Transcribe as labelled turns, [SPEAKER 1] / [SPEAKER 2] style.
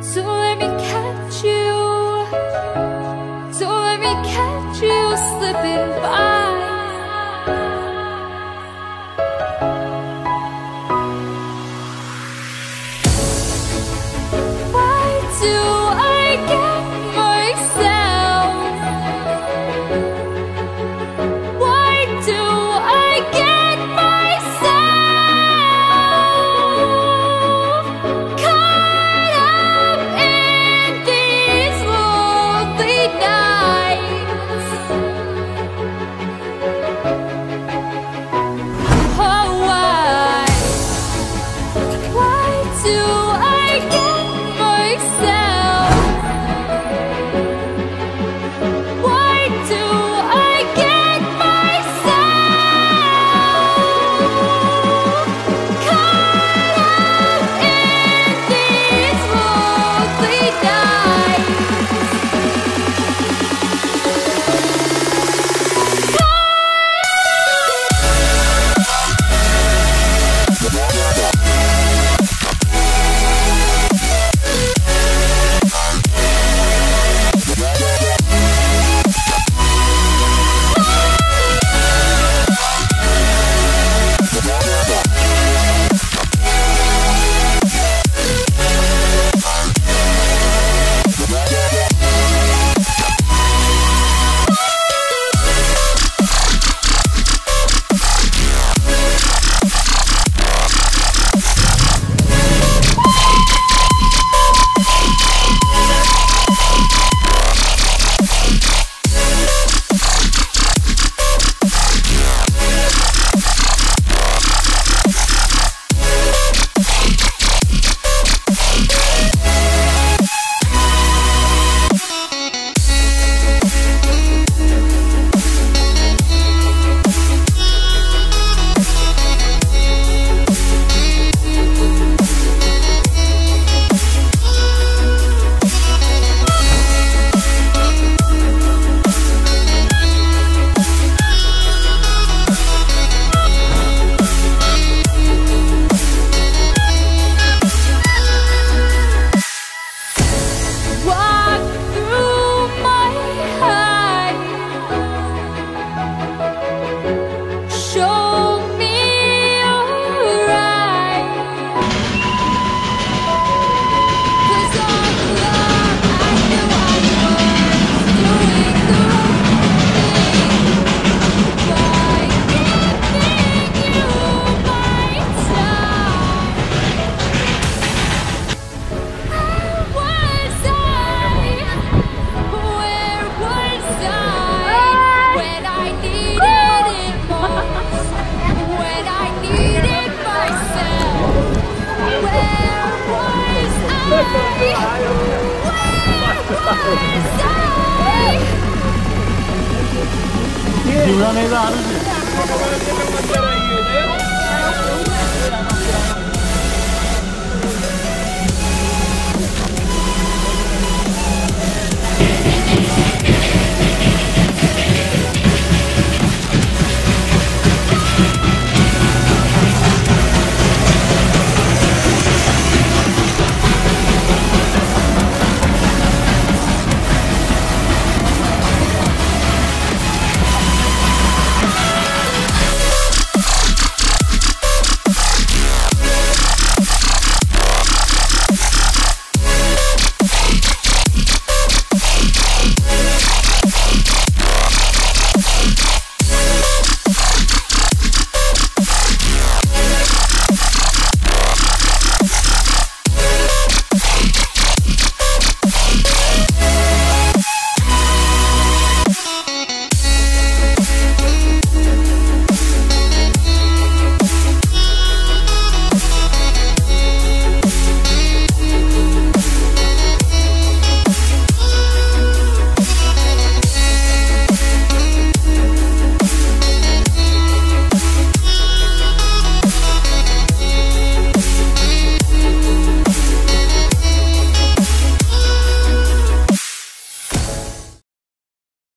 [SPEAKER 1] So let me catch you. So let me catch you slipping by. não é dá.